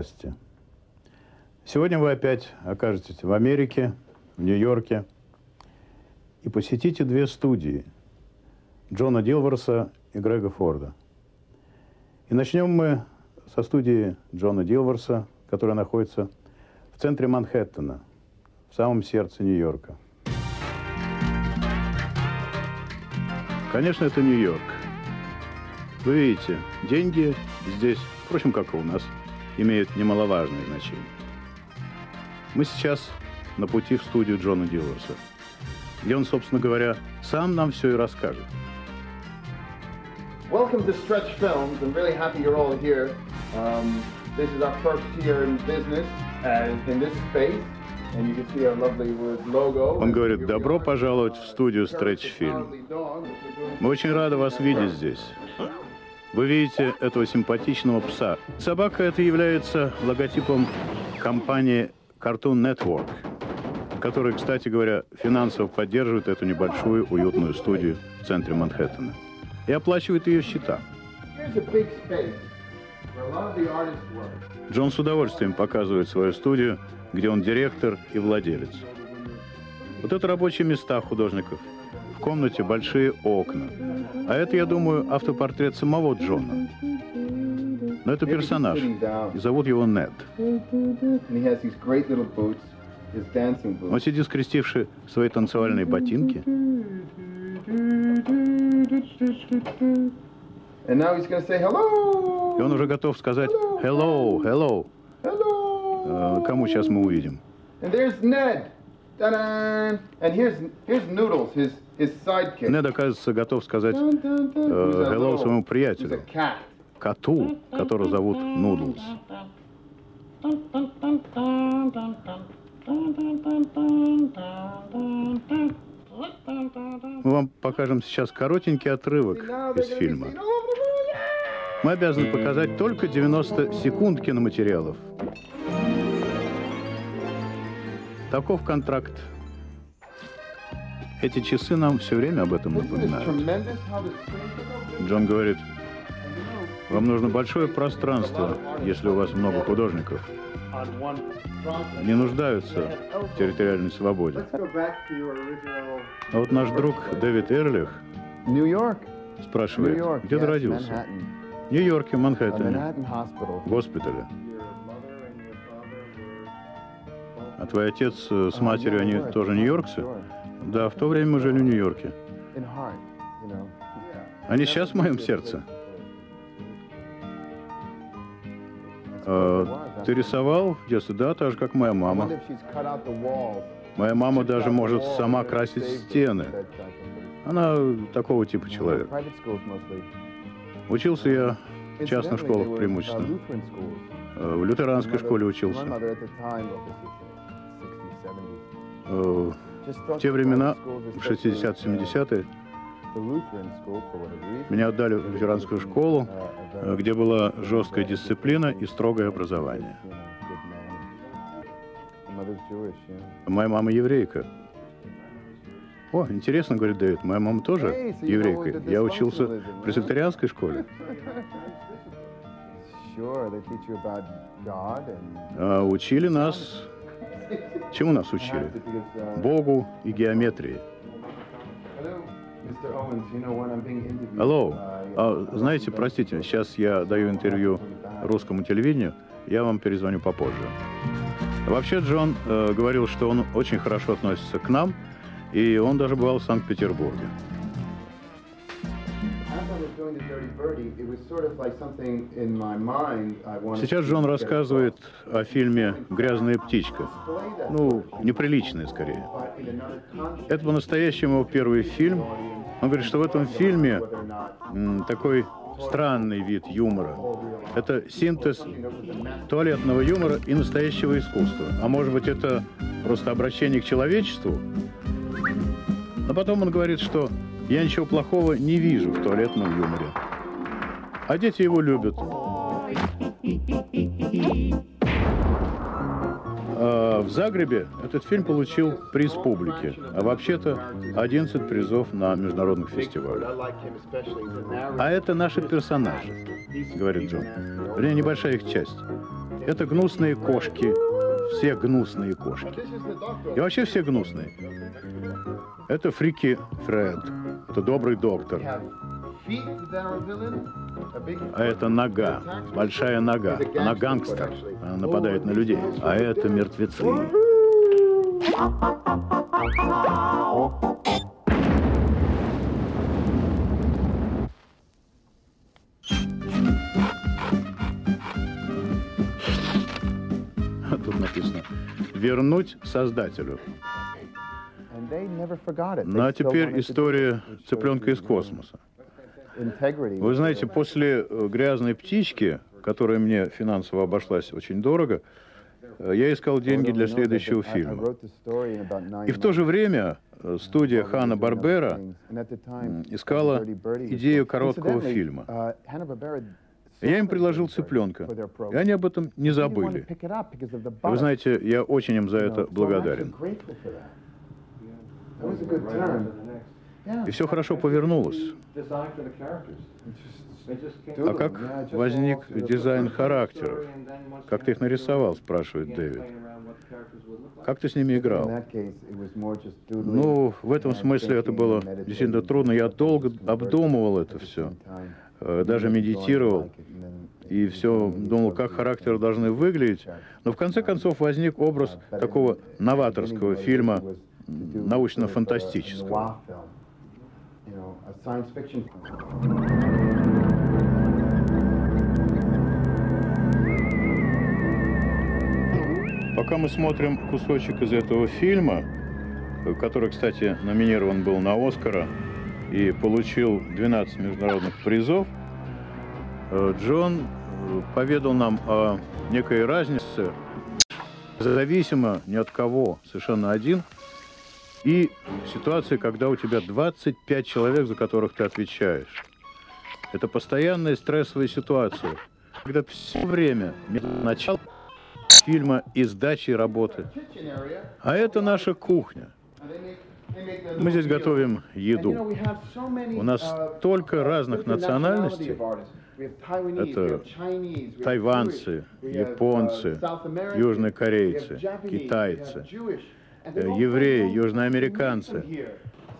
Здравствуйте. Сегодня вы опять окажетесь в Америке, в Нью-Йорке, и посетите две студии Джона Дилворса и Грега Форда. И начнем мы со студии Джона Дилворса, которая находится в центре Манхэттена, в самом сердце Нью-Йорка. Конечно, это Нью-Йорк. Вы видите, деньги здесь впрочем, как и у нас, имеют немаловажное значение. Мы сейчас на пути в студию Джона Дилверса, где он, собственно говоря, сам нам все и расскажет. Welcome to Stretch Films. I'm really happy you're all here. Um, this is our first year in business and in this space. Он говорит, добро пожаловать в студию Stretch Film. Мы очень рады вас видеть здесь. Вы видите этого симпатичного пса. Собака это является логотипом компании Cartoon Network, которая, кстати говоря, финансово поддерживает эту небольшую уютную студию в центре Манхэттена и оплачивает ее счета. Джон с удовольствием показывает свою студию, где он директор и владелец. Вот это рабочие места художников – комнате большие окна. А это, я думаю, автопортрет самого Джона. Но это персонаж, и зовут его Нед. Он сидит, скрестивши свои танцевальные ботинки. И он уже готов сказать «hello, hello». hello. Кому сейчас мы увидим? And there's Ned. And here's, here's Noodles, his, Нед, оказывается, готов сказать э, hello своему приятелю, коту, которого зовут Нудлс. Мы вам покажем сейчас коротенький отрывок из фильма. Мы обязаны показать только 90 секунд киноматериалов. Таков контракт эти часы нам все время об этом напоминают. Джон говорит, вам нужно большое пространство, если у вас много художников. Не нуждаются в территориальной свободе. А вот наш друг Дэвид Эрлих спрашивает, где ты родился? В Нью-Йорке, Манхэттене, в госпитале. А твой отец с матерью, они тоже нью-йоркцы? Да, в то время мы жили в Нью-Йорке. Они сейчас в моем сердце. А, ты рисовал в детстве? Да, так же, как моя мама. Моя мама даже может сама красить стены. Она такого типа человек. Учился я в частных школах преимущественно. А, в лютеранской школе учился. В те времена, в 60-70-е, меня отдали в лютеранскую школу, где была жесткая дисциплина и строгое образование. Моя мама еврейка. О, интересно, говорит Дэвид, моя мама тоже еврейка. Я учился в пресвитерианской школе. А, учили нас Чему нас учили? Богу и геометрии. Алло. А, знаете, простите, сейчас я даю интервью русскому телевидению, я вам перезвоню попозже. Вообще Джон э, говорил, что он очень хорошо относится к нам, и он даже бывал в Санкт-Петербурге. Сейчас Джон рассказывает о фильме «Грязная птичка». Ну, неприличная скорее. Это по-настоящему первый фильм. Он говорит, что в этом фильме такой странный вид юмора. Это синтез туалетного юмора и настоящего искусства. А может быть, это просто обращение к человечеству? Но потом он говорит, что я ничего плохого не вижу в туалетном юморе. А дети его любят. А в Загребе этот фильм получил приз публики, а вообще-то 11 призов на международных фестивалях. А это наши персонажи, говорит Джон. Вернее, небольшая их часть. Это гнусные кошки, все гнусные кошки. И вообще все гнусные. Это Фрики Фред, это добрый доктор. А это нога, большая нога. Она гангстер, она нападает на людей. А это мертвецы. А тут написано «Вернуть Создателю». Ну а теперь история цыпленка из космоса. Вы знаете, после э, «Грязной птички», которая мне финансово обошлась очень дорого, э, я искал деньги для следующего фильма. И в то же время э, студия Хана Барбера искала идею короткого фильма. Я им предложил цыпленка, и они об этом не забыли. Вы знаете, я очень им за это благодарен. И все хорошо повернулось. А как возник дизайн характеров? Как ты их нарисовал, спрашивает Дэвид. Как ты с ними играл? Ну, в этом смысле это было действительно трудно. Я долго обдумывал это все, э, даже медитировал и все думал, как характеры должны выглядеть. Но в конце концов возник образ такого новаторского фильма, научно-фантастического. Пока мы смотрим кусочек из этого фильма, который, кстати, номинирован был на Оскара и получил 12 международных призов, э, Джон э, поведал нам о некой разнице, зависимо ни от кого, совершенно один – и ситуация, когда у тебя 25 человек, за которых ты отвечаешь. Это постоянная стрессовая ситуация, когда все время между началом фильма и сдачей работы. А это наша кухня. Мы здесь готовим еду. У нас столько разных национальностей. Это тайванцы, японцы, южные корейцы, китайцы, евреи, южноамериканцы.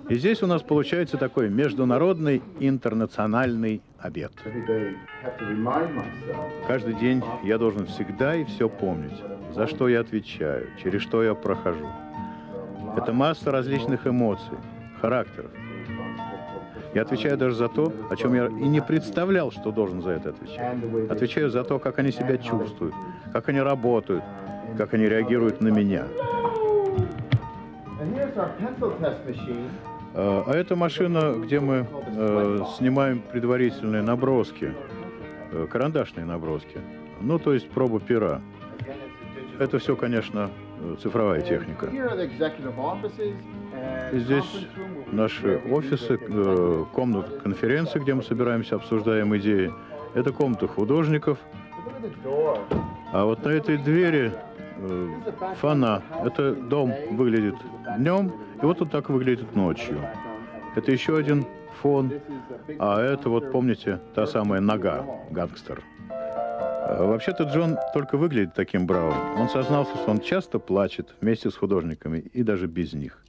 И здесь у нас получается такой международный интернациональный обед. Каждый день я должен всегда и все помнить, за что я отвечаю, через что я прохожу. Это масса различных эмоций, характеров. Я отвечаю даже за то, о чем я и не представлял, что должен за это отвечать. Отвечаю за то, как они себя чувствуют, как они работают, как они реагируют на меня. А, а это машина, где мы э, снимаем предварительные наброски, э, карандашные наброски. Ну, то есть пробу пера. Это все, конечно, цифровая техника. И здесь наши офисы, э, комната конференции, где мы собираемся, обсуждаем идеи. Это комната художников. А вот на этой двери Э, фана. Это дом выглядит днем, и вот он так выглядит ночью. Это еще один фон, а это вот, помните, та самая нога, гангстер. Э, вообще-то Джон только выглядит таким бравым. Он сознался, что он часто плачет вместе с художниками и даже без них.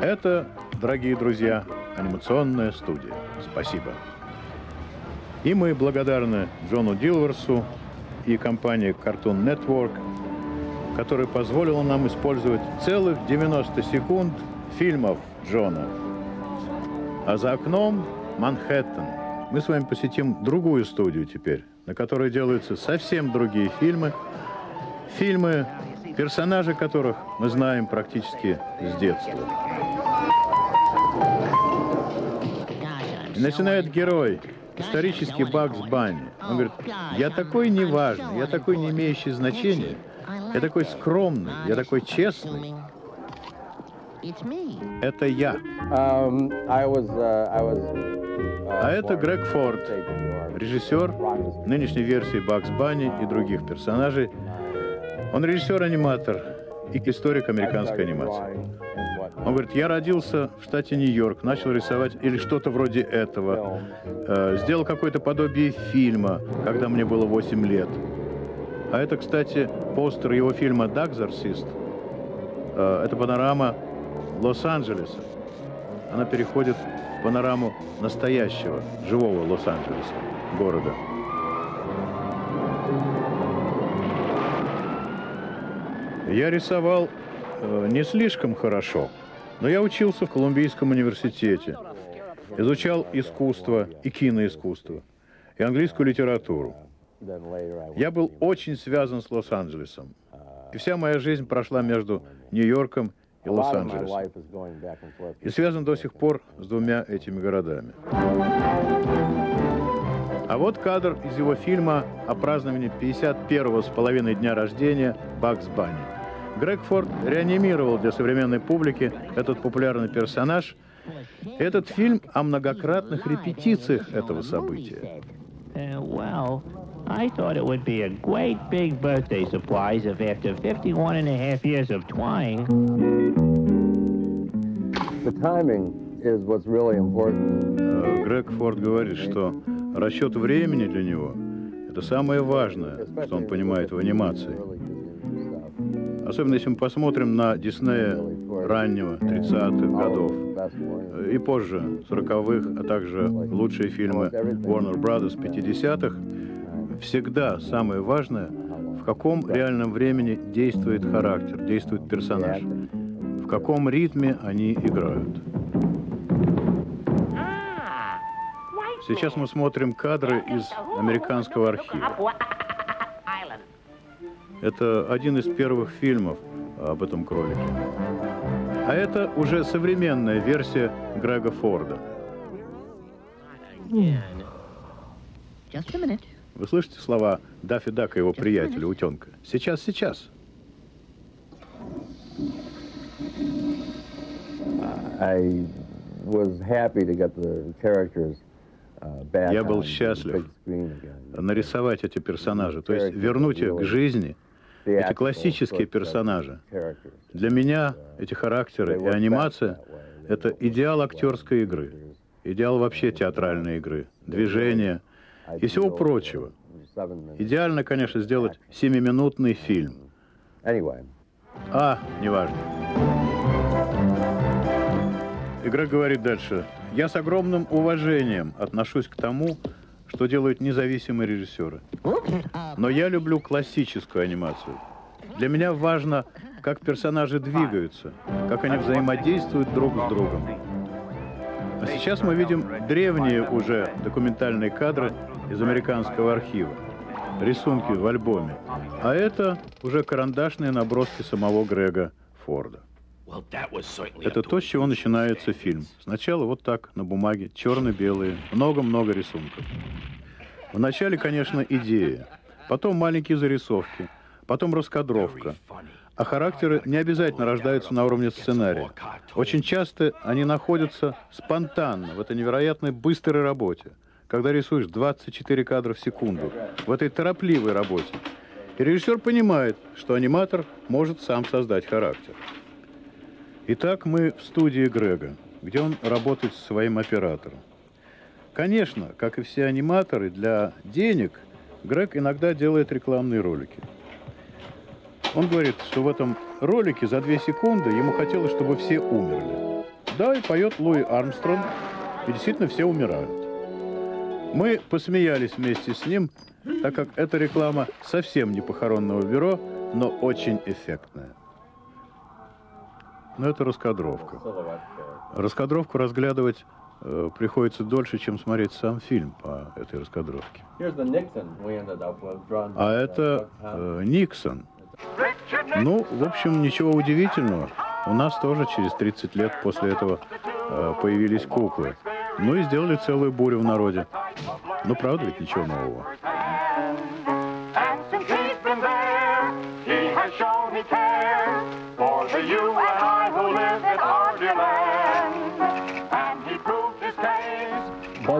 Это, дорогие друзья, анимационная студия. Спасибо. И мы благодарны Джону Дилверсу и компании Cartoon Network, которая позволила нам использовать целых 90 секунд фильмов Джона. А за окном Манхэттен. Мы с вами посетим другую студию теперь, на которой делаются совсем другие фильмы. Фильмы, персонажи которых мы знаем практически с детства. И начинает герой исторический Бакс Банни. Он говорит, я такой неважный, я такой не имеющий значения, я такой скромный, я такой честный. Это я. А это Грег Форд, режиссер нынешней версии Бакс Банни и других персонажей. Он режиссер-аниматор и историк американской анимации. Он говорит, я родился в штате Нью-Йорк, начал рисовать или что-то вроде этого. Э, сделал какое-то подобие фильма, когда мне было 8 лет. А это, кстати, постер его фильма «Дагзарсист». Э, это панорама Лос-Анджелеса. Она переходит в панораму настоящего, живого Лос-Анджелеса, города. Я рисовал э, не слишком хорошо, но я учился в Колумбийском университете, изучал искусство и киноискусство, и английскую литературу. Я был очень связан с Лос-Анджелесом, и вся моя жизнь прошла между Нью-Йорком и Лос-Анджелесом. И связан до сих пор с двумя этими городами. А вот кадр из его фильма о праздновании 51-го с половиной дня рождения Бакс Банни. Грег Форд реанимировал для современной публики этот популярный персонаж. Этот фильм о многократных репетициях этого события. I thought it would be a great big birthday surprise if after 51 and a half years of trying... The timing is what's really important. Э, Грег Форд говорит, что расчет времени для него – это самое важное, что он понимает в анимации. Особенно если мы посмотрим на Диснея раннего 30-х годов и позже, 40-х, а также лучшие фильмы Warner Brothers 50-х, всегда самое важное, в каком реальном времени действует характер, действует персонаж, в каком ритме они играют. Сейчас мы смотрим кадры из американского архива. Это один из первых фильмов об этом кролике. А это уже современная версия Грега Форда. Вы слышите слова Даффи Дака, его приятеля, утенка? Сейчас, сейчас. Uh, Я был счастлив нарисовать эти персонажи, то есть вернуть их к жизни, эти классические персонажи. Для меня эти характеры и анимация — это идеал актерской игры, идеал вообще театральной игры, движения, и всего прочего. Идеально, конечно, сделать семиминутный фильм. А, неважно. Игра говорит дальше. Я с огромным уважением отношусь к тому, что делают независимые режиссеры. Но я люблю классическую анимацию. Для меня важно, как персонажи двигаются, как они взаимодействуют друг с другом. А сейчас мы видим древние уже документальные кадры из американского архива, рисунки в альбоме. А это уже карандашные наброски самого Грега Форда. Это то, с чего начинается фильм. Сначала вот так, на бумаге, черно-белые, много-много рисунков. Вначале, конечно, идея, потом маленькие зарисовки, потом раскадровка, а характеры не обязательно рождаются на уровне сценария. Очень часто они находятся спонтанно в этой невероятной быстрой работе, когда рисуешь 24 кадра в секунду, в этой торопливой работе. И режиссер понимает, что аниматор может сам создать характер. Итак, мы в студии Грега, где он работает со своим оператором. Конечно, как и все аниматоры, для денег Грег иногда делает рекламные ролики – он говорит, что в этом ролике за две секунды ему хотелось, чтобы все умерли. Да, и поет Луи Армстронг, и действительно все умирают. Мы посмеялись вместе с ним, так как эта реклама совсем не похоронного бюро, но очень эффектная. Но это раскадровка. Раскадровку разглядывать э, приходится дольше, чем смотреть сам фильм по этой раскадровке. А это э, Никсон. Ну, в общем, ничего удивительного. У нас тоже через 30 лет после этого э, появились куклы. Ну и сделали целую бурю в народе. Ну, правда ведь ничего нового.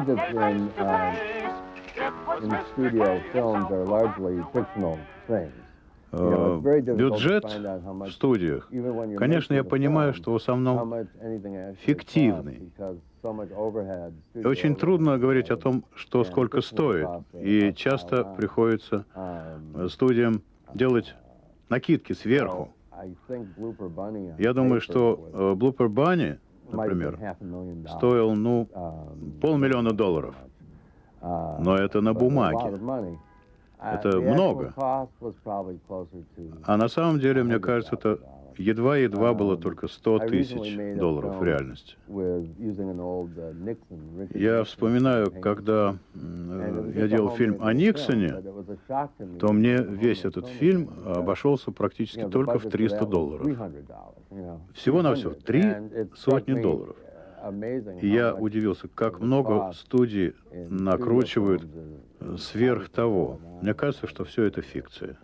Budget in, uh, in studio films are largely fictional things. Э, бюджет в студиях, конечно, я понимаю, что в основном фиктивный. И очень трудно говорить о том, что сколько стоит. И часто приходится студиям делать накидки сверху. Я думаю, что Blooper Bunny, например, стоил, ну, полмиллиона долларов. Но это на бумаге. Это много. А на самом деле, мне кажется, это едва-едва было только 100 тысяч долларов в реальности. Я вспоминаю, когда я делал фильм о Никсоне, то мне весь этот фильм обошелся практически только в 300 долларов. Всего-навсего три сотни долларов. И я удивился, как много студий накручивают сверх того. Мне кажется, что все это фикция.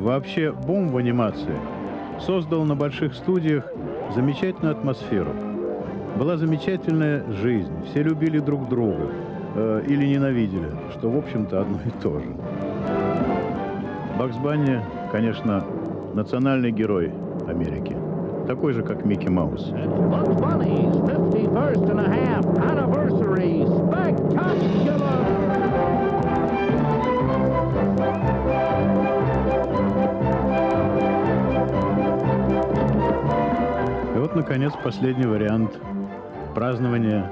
Вообще, бум в анимации создал на больших студиях замечательную атмосферу. Была замечательная жизнь, все любили друг друга э, или ненавидели, что, в общем-то, одно и то же. Бакс Банни, конечно, национальный герой Америки такой же, как Микки Маус. И вот, наконец, последний вариант празднования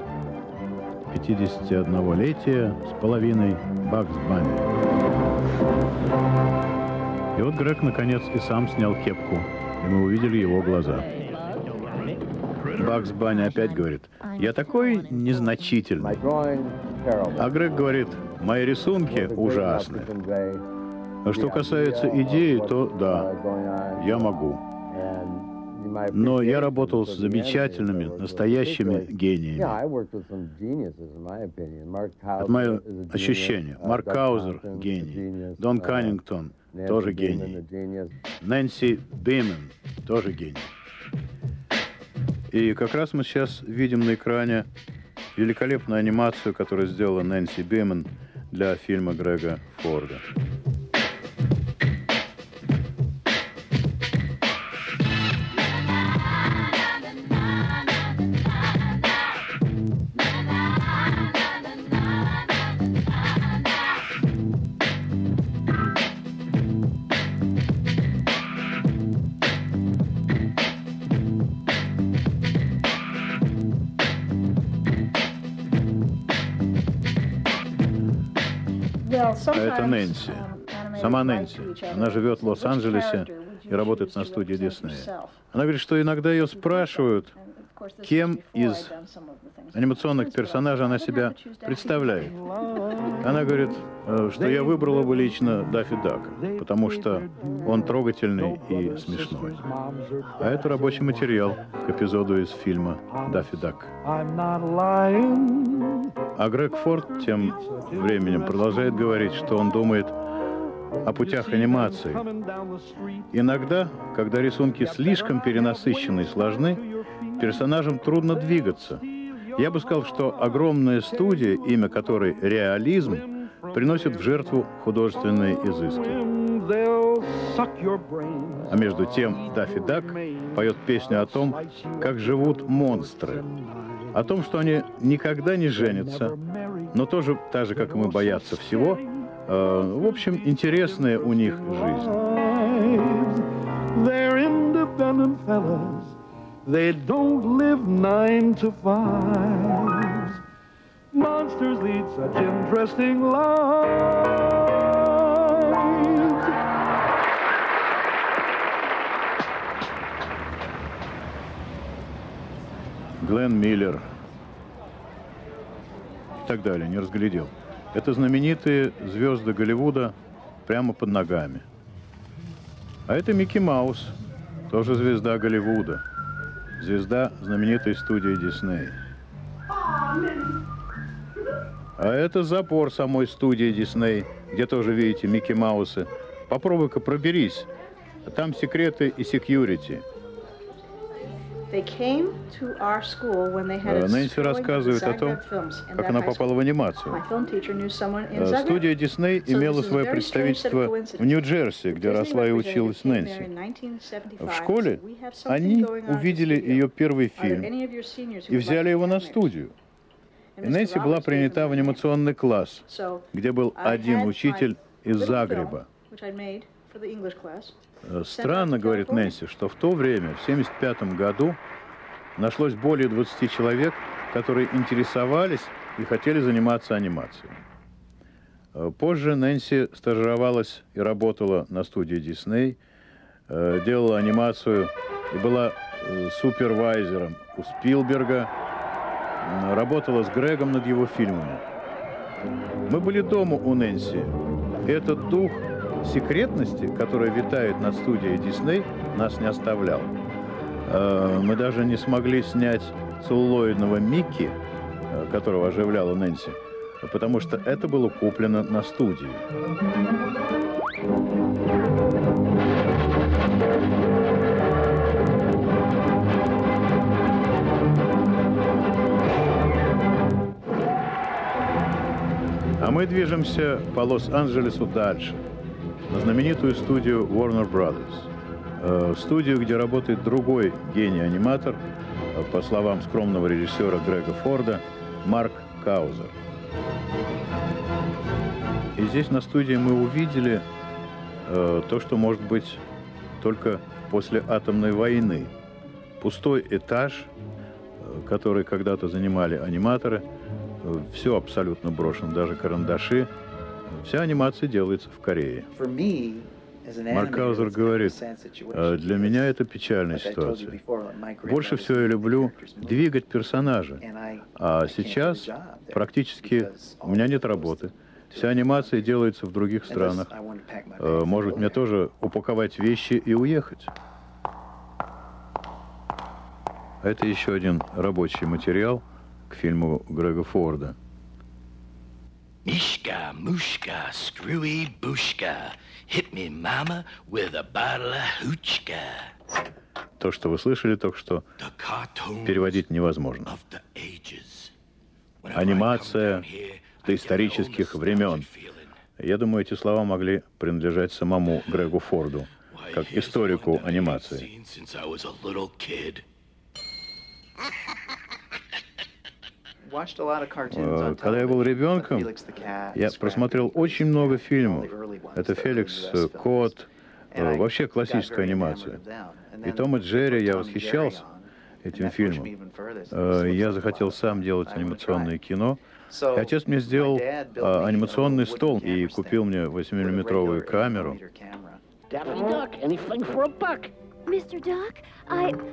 51-летия с половиной Бакс Банни. И вот Грег, наконец, и сам снял кепку и мы увидели его глаза. Бакс Банни опять говорит, я такой незначительный. А Грег говорит, мои рисунки ужасны. А что касается идеи, то да, я могу. Но я работал с замечательными, настоящими гениями. Это мое ощущение. Марк Каузер — гений. Дон Каннингтон тоже гений. Нэнси Бимен, тоже гений. И как раз мы сейчас видим на экране великолепную анимацию, которую сделала Нэнси Бимен для фильма Грега Форда. Нэнси. Сама Нэнси. Она живет в Лос-Анджелесе и работает на студии Диснея. Она говорит, что иногда ее спрашивают, кем из анимационных персонажей она себя представляет. Она говорит, э, что я выбрала бы лично Даффи Дака, потому что он трогательный и смешной. А это рабочий материал к эпизоду из фильма «Даффи Дак». А Грег Форд тем временем продолжает говорить, что он думает о путях анимации. Иногда, когда рисунки слишком перенасыщены и сложны, персонажам трудно двигаться. Я бы сказал, что огромная студия, имя которой «Реализм», приносит в жертву художественные изыски. А между тем Даффи Дак поет песню о том, как живут монстры, о том, что они никогда не женятся, но тоже, так же, как и мы, боятся всего. Э, в общем, интересная у них жизнь. Monsters lead such interesting lives. Глен Миллер и так далее, не разглядел. Это знаменитые звезды Голливуда прямо под ногами. А это Микки Маус, тоже звезда Голливуда звезда знаменитой студии Дисней. А это запор самой студии Дисней, где тоже видите Микки Маусы. Попробуй-ка проберись. Там секреты и секьюрити. Нэнси рассказывает о том, как она попала в анимацию. Э, студия Дисней имела свое представительство в Нью-Джерси, где росла и училась Нэнси. В школе они увидели ее первый фильм и взяли его на студию. И Нэнси была принята в анимационный класс, где был один учитель из Загреба. Э, странно, говорит Нэнси, что в то время, в 1975 году, нашлось более 20 человек, которые интересовались и хотели заниматься анимацией. Э, позже Нэнси стажировалась и работала на студии Дисней, э, делала анимацию и была супервайзером у Спилберга, работала с Грегом над его фильмами. Мы были дома у Нэнси. Этот дух секретности, которая витает над студией Дисней, нас не оставлял. Э, мы даже не смогли снять целлулоидного Микки, э, которого оживляла Нэнси, потому что это было куплено на студии. А мы движемся по Лос-Анджелесу дальше – на знаменитую студию Warner Brothers. Э, студию, где работает другой гений-аниматор, э, по словам скромного режиссера Грега Форда, Марк Каузер. И здесь на студии мы увидели э, то, что может быть только после атомной войны. Пустой этаж, который когда-то занимали аниматоры, все абсолютно брошено, даже карандаши, Вся анимация делается в Корее. Марк Каузер говорит, «А для меня это печальная ситуация. Больше всего я люблю двигать персонажа. А сейчас практически у меня нет работы. Вся анимация делается в других странах. А, может мне тоже упаковать вещи и уехать. Это еще один рабочий материал к фильму Грега Форда. Mishka, mushka, screwy bushka. Hit me, mama, with a bottle of hoochka. То, что вы слышали только что, переводить невозможно. Анимация доисторических времен. Я думаю, эти слова могли принадлежать самому Грегу Форду, как историку анимации. Когда я был ребенком, я просмотрел очень много фильмов. Это Феликс э, Кот, э, вообще классическая анимация. И Том и Джерри, я восхищался этим фильмом. Я захотел сам делать анимационное кино. И отец мне сделал а, анимационный стол и купил мне 8-миллиметровую камеру.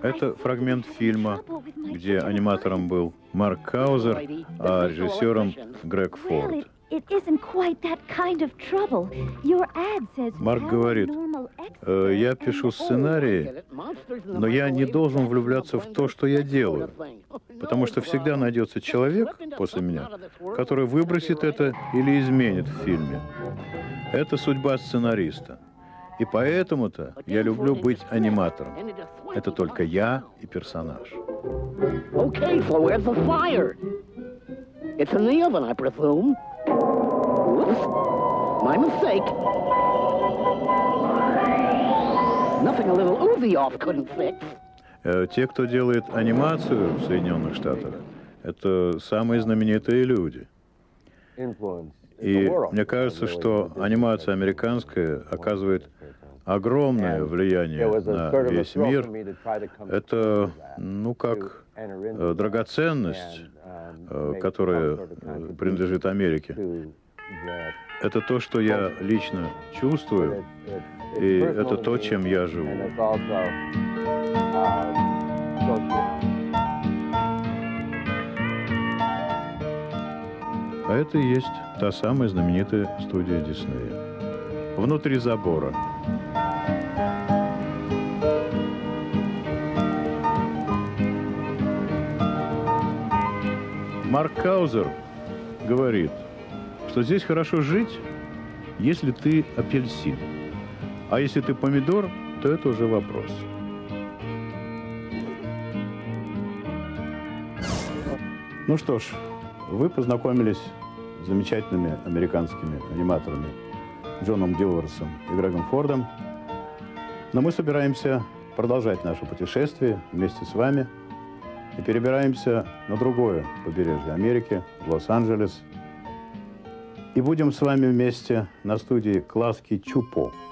Это фрагмент фильма, где аниматором был Марк Каузер, а режиссером Грег Форд. Марк говорит, э, я пишу сценарии, но я не должен влюбляться в то, что я делаю, потому что всегда найдется человек после меня, который выбросит это или изменит в фильме. Это судьба сценариста. И поэтому-то я люблю быть аниматором. Это только я и персонаж. Okay, so where's the fire? It's in the oven, I presume. Whoops. My mistake. Nothing a little Uzi off couldn't fix. Э, те, кто делает анимацию в Соединенных Штатах, это самые знаменитые люди. И мне кажется, что анимация американская оказывает огромное влияние на весь мир. Это, ну, как э, драгоценность, э, которая э, принадлежит Америке. Это то, что я лично чувствую, и это то, чем я живу. А это и есть та самая знаменитая студия Диснея. Внутри забора. Марк Каузер говорит, что здесь хорошо жить, если ты апельсин. А если ты помидор, то это уже вопрос. Ну что ж, вы познакомились с замечательными американскими аниматорами Джоном Дилверсом и Грегом Фордом. Но мы собираемся продолжать наше путешествие вместе с вами и перебираемся на другое побережье Америки, в Лос-Анджелес. И будем с вами вместе на студии Класки Чупо –